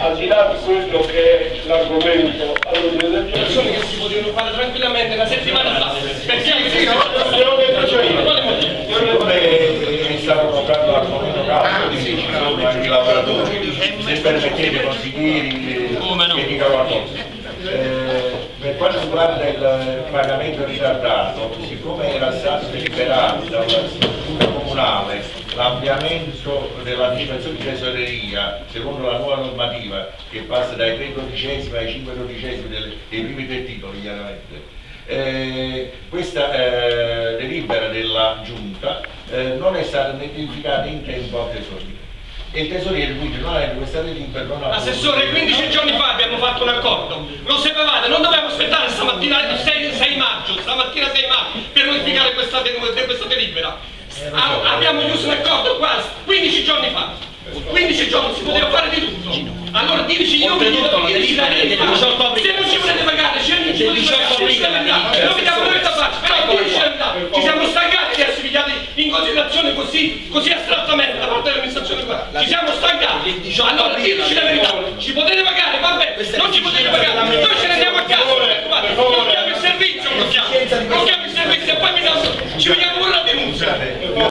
al di là di quello che è l'argomento all'ordine del giorno, persone che si potevano fare tranquillamente una settimana fa perché sì, Glielo ho detto io. quale motivo? Siccome mi stanno toccando l'argomento caldo, ci sono anche i lavoratori, se permettete consiglieri Come no? che dicano la cosa. Eh, per quanto riguarda il pagamento ritardato, siccome era stato deliberato dalla struttura comunale l'ampliamento dell'anticipazione di tesoreria secondo la nuova normativa che passa dai 3 dodicesimi ai 5 dodicesimi dei primi tre titoli chiaramente, eh, questa eh, delibera della giunta eh, non è stata notificata in tempo al tesoriere e il tesoriere quindi non ha questa delibera non ha Assessore, 15 giorni fa abbiamo fatto un accordo, lo sapevate, non dovevamo aspettare stamattina 6, 6 maggio, stamattina 6 maggio per notificare questa, questa delibera. Ah, abbiamo chiuso un accordo qua 15 giorni fa, 15 giorni si poteva fare di tutto. Allora 10 io mi è del 18 aprile. Se non ci volete pagare, ci non ci volete pagare, non vi diamo noi da fare, però la verità. ci siamo stancati di essere pigliati in considerazione così, così astrattamente da parte dell'amministrazione qua. Ci siamo stancati. Il 18 Allora diteci la verità, ci potete pagare, va bene, non ci potete pagare, noi ce ne andiamo a casa, blocchiamo il servizio, blocchiamo, blocchiamo il servizio e poi mi dà- ci vediamo espérate.